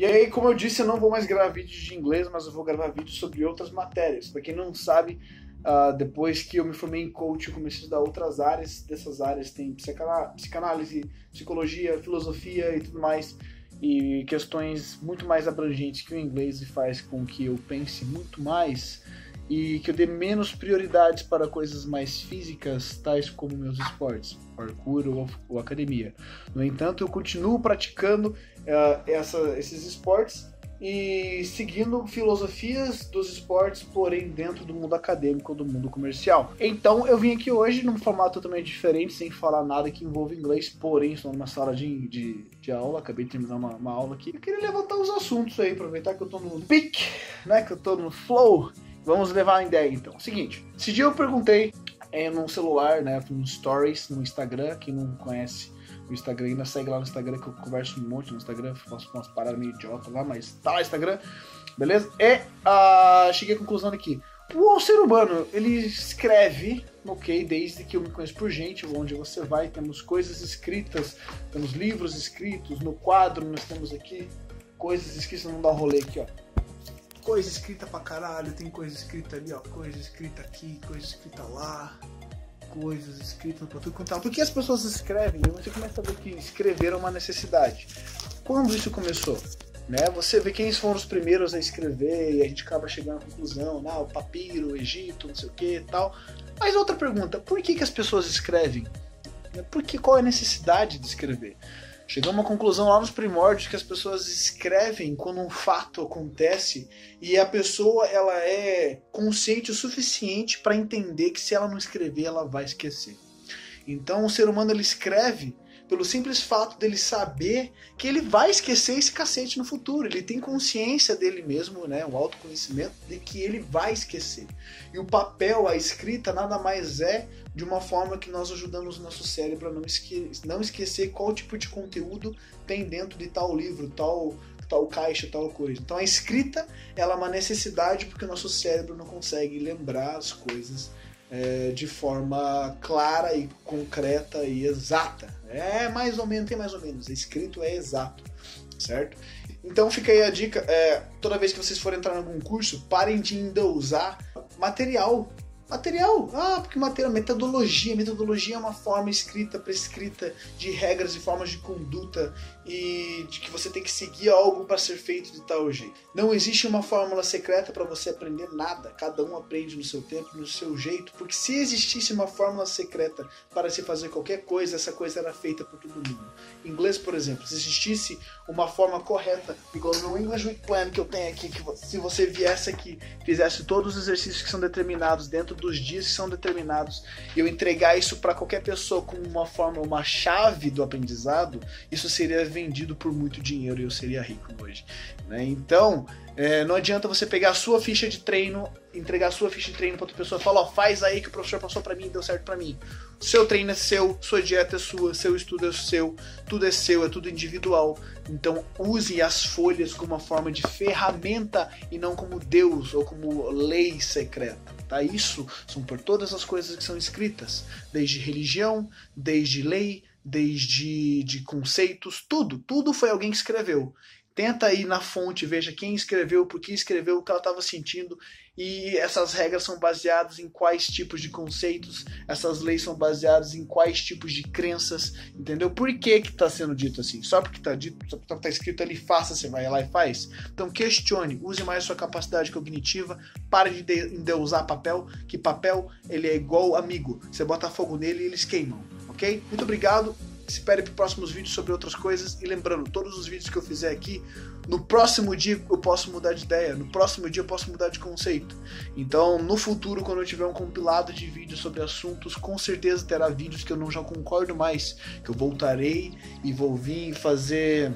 E aí, como eu disse, eu não vou mais gravar vídeos de inglês, mas eu vou gravar vídeos sobre outras matérias. Para quem não sabe, uh, depois que eu me formei em coach, eu comecei a estudar outras áreas. Dessas áreas tem psicanálise, psicologia, filosofia e tudo mais. E questões muito mais abrangentes que o inglês e faz com que eu pense muito mais e que eu dê menos prioridades para coisas mais físicas, tais como meus esportes, parkour ou, ou academia. No entanto, eu continuo praticando uh, essa, esses esportes e seguindo filosofias dos esportes, porém dentro do mundo acadêmico, do mundo comercial. Então eu vim aqui hoje num formato totalmente diferente, sem falar nada que envolva inglês, porém estou numa sala de, de, de aula, acabei de terminar uma, uma, aula aqui. Eu queria levantar os assuntos aí, aproveitar que eu tô no pique, né, que eu tô no flow Vamos levar a ideia então. Seguinte, esse dia eu perguntei é, num celular, né, no Stories, no Instagram, quem não conhece o Instagram ainda segue lá no Instagram que eu converso um monte no Instagram, faço umas paradas meio idiota lá, mas tá lá Instagram, beleza? E uh, cheguei à conclusão aqui. O ser humano, ele escreve, ok, desde que eu me conheço por gente, onde você vai, temos coisas escritas, temos livros escritos, no quadro nós temos aqui coisas escritas, não dá um rolê aqui, ó coisa escrita pra caralho, tem coisa escrita ali, ó, coisa escrita aqui, coisa escrita lá, coisas escritas pra tudo quanto é Porque as pessoas escrevem e você começa a ver que escrever é uma necessidade. Quando isso começou? Né? Você vê quem foram os primeiros a escrever e a gente acaba chegando à conclusão, né? o papiro, o Egito, não sei o que tal. Mas outra pergunta, por que, que as pessoas escrevem? Por que, qual é a necessidade de escrever? Chegamos à conclusão lá nos primórdios que as pessoas escrevem quando um fato acontece e a pessoa ela é consciente o suficiente para entender que se ela não escrever ela vai esquecer. Então o ser humano ele escreve pelo simples fato dele saber que ele vai esquecer esse cacete no futuro. Ele tem consciência dele mesmo, né, o autoconhecimento de que ele vai esquecer. E o papel, a escrita, nada mais é de uma forma que nós ajudamos o nosso cérebro a não, esque não esquecer qual tipo de conteúdo tem dentro de tal livro, tal tal caixa, tal coisa. Então a escrita ela é uma necessidade porque o nosso cérebro não consegue lembrar as coisas é, de forma clara e concreta e exata. É mais ou menos, tem mais ou menos. Escrito é exato, certo? Então fica aí a dica: é, toda vez que vocês forem entrar em algum curso, parem de ainda usar material Material, ah, porque material, metodologia. Metodologia é uma forma escrita, prescrita de regras e formas de conduta e de que você tem que seguir algo para ser feito de tal jeito. Não existe uma fórmula secreta para você aprender nada. Cada um aprende no seu tempo, no seu jeito, porque se existisse uma fórmula secreta para se fazer qualquer coisa, essa coisa era feita por todo mundo. Inglês, por exemplo, se existisse uma forma correta, igual no English Week Plan que eu tenho aqui, que se você viesse aqui, fizesse todos os exercícios que são determinados dentro dos dias que são determinados eu entregar isso para qualquer pessoa como uma forma, uma chave do aprendizado, isso seria vendido por muito dinheiro e eu seria rico hoje. Né? Então, é, não adianta você pegar a sua ficha de treino, entregar a sua ficha de treino para outra pessoa e falar, ó, faz aí que o professor passou para mim e deu certo para mim. Seu treino é seu, sua dieta é sua, seu estudo é seu, tudo é seu, é tudo individual. Então use as folhas como uma forma de ferramenta e não como Deus ou como lei secreta. Tá? Isso são por todas as coisas que são escritas, desde religião, desde lei, desde de conceitos, tudo, tudo foi alguém que escreveu. Tenta ir na fonte, veja quem escreveu, por que escreveu, o que ela estava sentindo. E essas regras são baseadas em quais tipos de conceitos, essas leis são baseadas em quais tipos de crenças, entendeu? Por que que está sendo dito assim? Só porque está dito, só porque está escrito ali, faça, você vai lá e faz. Então questione, use mais sua capacidade cognitiva, pare de endeusar papel, que papel ele é igual amigo. Você bota fogo nele e eles queimam, ok? Muito obrigado espere para próximos vídeos sobre outras coisas. E lembrando, todos os vídeos que eu fizer aqui, no próximo dia eu posso mudar de ideia, no próximo dia eu posso mudar de conceito. Então, no futuro, quando eu tiver um compilado de vídeos sobre assuntos, com certeza terá vídeos que eu não já concordo mais, que eu voltarei e vou vir fazer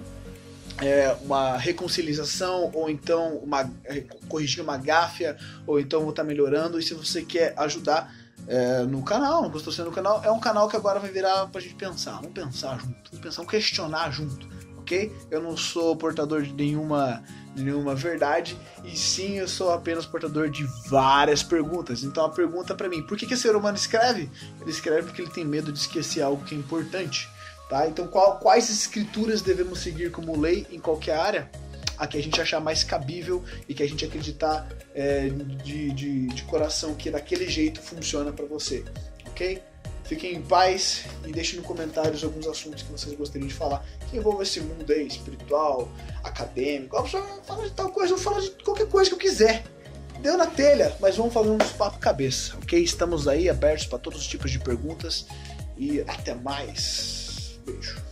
é, uma reconciliação ou então uma é, corrigir uma gáfia ou então vou estar melhorando e se você quer ajudar é, no canal, gostou sendo no canal, é um canal que agora vai virar pra gente pensar. Vamos pensar junto, vamos pensar, vamos questionar junto, ok? Eu não sou portador de nenhuma, nenhuma verdade, e sim eu sou apenas portador de várias perguntas. Então a pergunta para mim, por que, que o ser humano escreve? Ele escreve porque ele tem medo de esquecer algo que é importante. Tá? Então qual, quais escrituras devemos seguir como lei em qualquer área? A que a gente achar mais cabível e que a gente acreditar é, de, de, de coração que daquele jeito funciona para você, ok? Fiquem em paz e deixem nos comentários alguns assuntos que vocês gostariam de falar que envolvam esse mundo aí, espiritual, acadêmico. Fala de tal coisa, eu falo de qualquer coisa que eu quiser. Deu na telha, mas vamos fazer uns papo cabeça, ok? Estamos aí abertos para todos os tipos de perguntas e até mais. Beijo.